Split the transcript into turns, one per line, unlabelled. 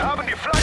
Wir haben die Flagge.